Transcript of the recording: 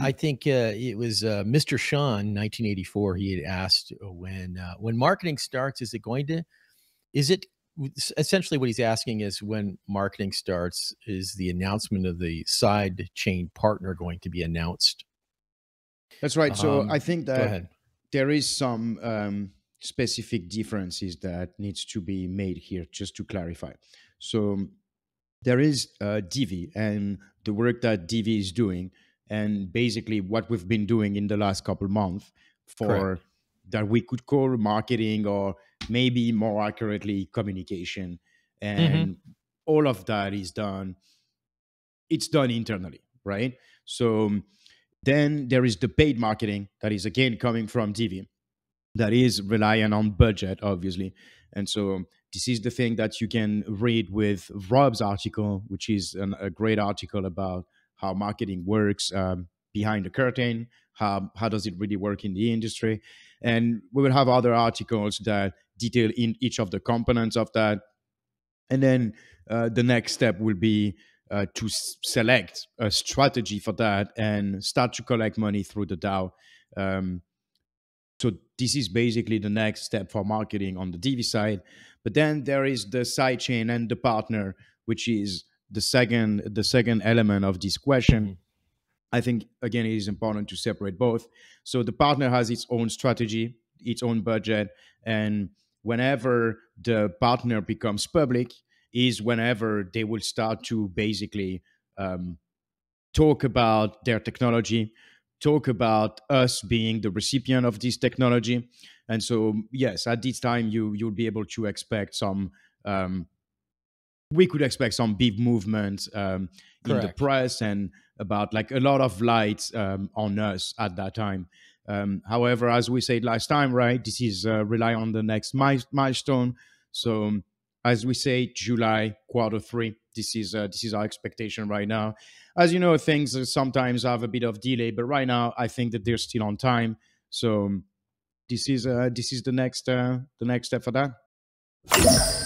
I think uh, it was uh, Mr. Sean, 1984. He had asked when uh, when marketing starts, is it going to, is it essentially what he's asking is when marketing starts, is the announcement of the side chain partner going to be announced? That's right. So um, I think that there is some um, specific differences that needs to be made here, just to clarify. So there is uh, Divi and the work that Divi is doing, and basically what we've been doing in the last couple months for Correct. that we could call marketing or maybe more accurately communication, mm-hmm. and mm-hmm. all of that is done. It's done internally, right? So then there is the paid marketing that is again coming from Divi that is reliant on budget, obviously, and so this is the thing that you can read with Rob's article, which is an, a great article about how marketing works um, behind the curtain. How how does it really work in the industry? And we will have other articles that detail in each of the components of that. And then uh, the next step will be uh, to s- select a strategy for that and start to collect money through the DAO. Um, so this is basically the next step for marketing on the Divi side. But then there is the sidechain and the partner, which is the second the second element of this question. Mm-hmm. I think again it is important to separate both. So the partner has its own strategy, its own budget, and whenever the partner becomes public, is whenever they will start to basically um, talk about their technology, talk about us being the recipient of this technology, and so, yes, at this time, you you'll be able to expect some. Um, we could expect some big movement um, in the press and about like a lot of light um, on us at that time. Um, however, as we said last time, right, this is uh, rely on the next mi- milestone. So, um, as we say, July quarter three. This is uh, this is our expectation right now. As you know, things sometimes have a bit of delay, but right now, I think that they're still on time. So um, this is uh, this is the next uh, the next step for that.